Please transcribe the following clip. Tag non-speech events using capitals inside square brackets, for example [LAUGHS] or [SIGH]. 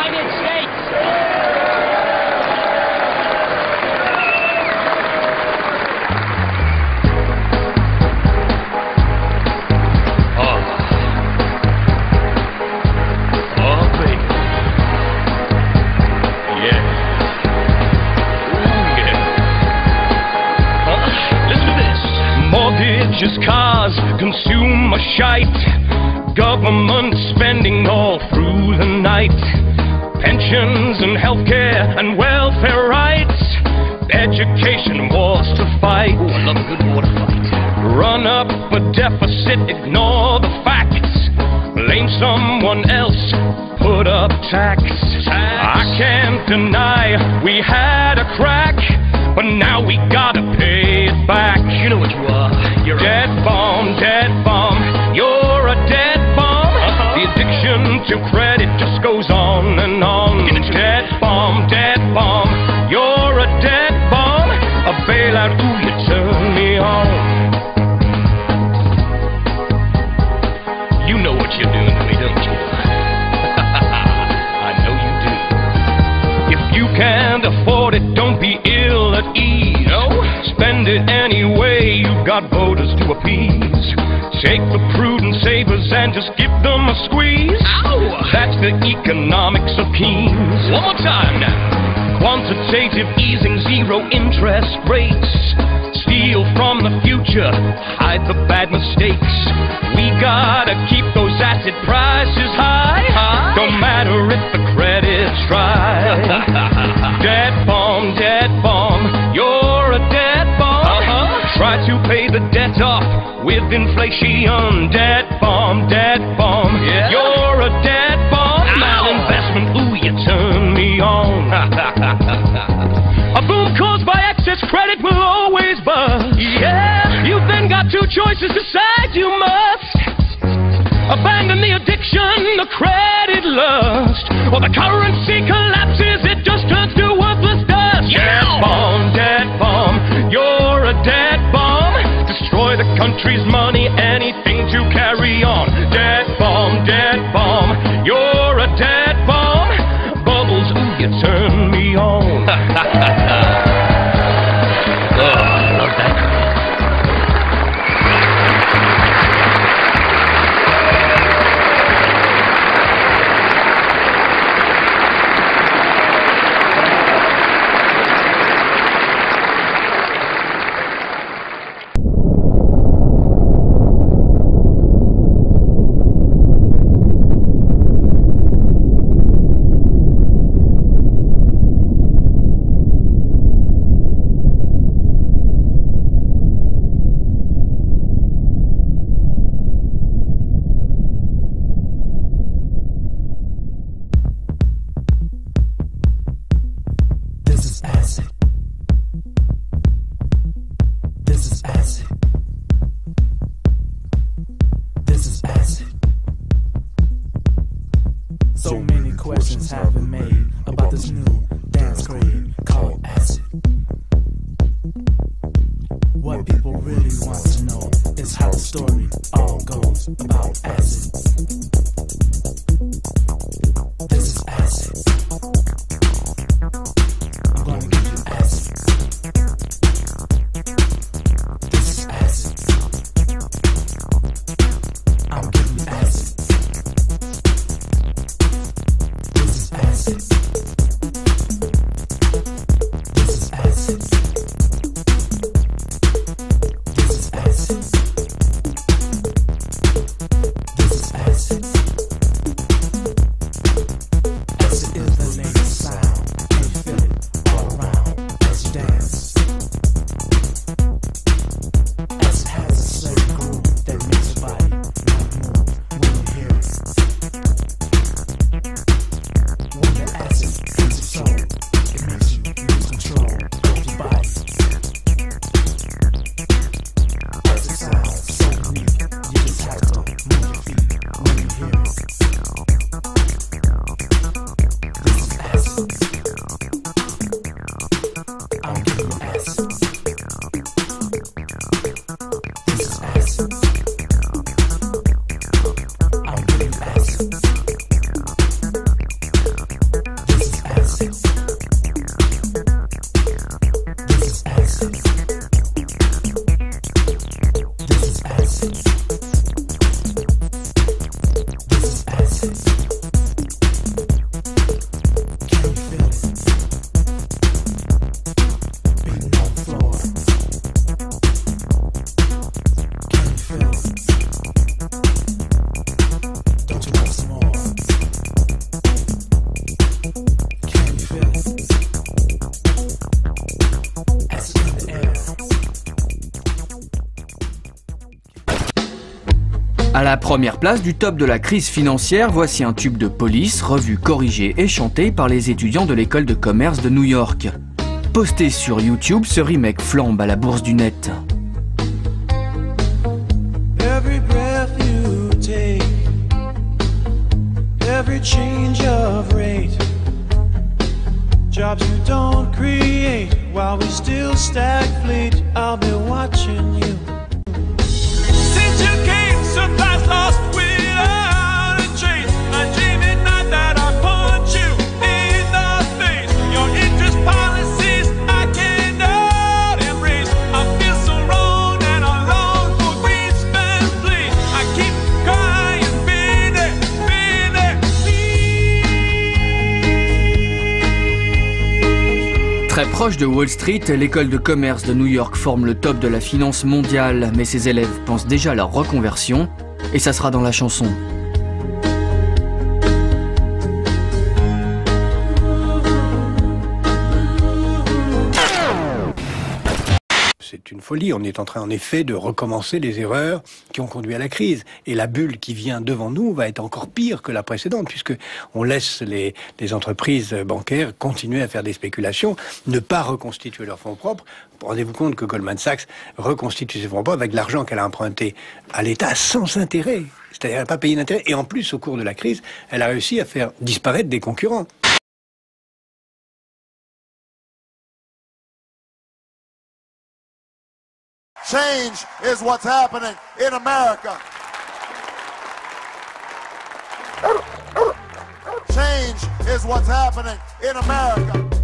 United States. Oh. Oh, baby. Yeah. Ooh, yeah. Uh, listen to this. Mortgages, cars, consumer shite. Government spending all through the night. Pensions and healthcare and welfare rights. Education wars to fight. Ooh, I love a good water fight. Run up a deficit, ignore the facts. Blame someone else, put up tax. I can't deny we had a crack, but now we gotta pay voters to appease. Take the prudent savers and just give them a squeeze. Ow! That's the economics of Keynes. One more time now. Quantitative easing, zero interest rates. Steal from the future, hide the bad mistakes. We gotta keep those asset prices high. Don't matter if the credit's dry. [LAUGHS] to pay the debt off with inflation. Dead bomb, dead bomb, Yeah. you're a dead bomb. Malinvestment, ooh, you turn me on. [LAUGHS] A boom caused by excess credit will always bust. Yeah, you've then got two choices. Decide you must abandon the addiction, the credit lust, or the currency been made about this new dance grade called acid. What people really want to know is how the story all goes about acid. This is acid. À la première place du top de la crise financière, voici un tube de police, revu, corrigé et chanté par les étudiants de l'école de commerce de New York. Posté sur YouTube, ce remake flambe à la bourse du net. Every breath you take, every change of rate, jobs you don't create while we still stagflate. I'll be watching proche de Wall Street, l'école de commerce de New York forme le top de la finance mondiale, mais ses élèves pensent déjà à leur reconversion, et ça sera dans la chanson. On est en train, en effet, de recommencer les erreurs qui ont conduit à la crise. Et la bulle qui vient devant nous va être encore pire que la précédente, puisque on laisse les, entreprises bancaires continuer à faire des spéculations, ne pas reconstituer leurs fonds propres. Rendez-vous compte que Goldman Sachs reconstitue ses fonds propres avec l'argent qu'elle a emprunté à l'État sans intérêt. C'est-à-dire, n'a pas payé d'intérêt. Et en plus, au cours de la crise, elle a réussi à faire disparaître des concurrents. Change is what's happening in America. Change is what's happening in America.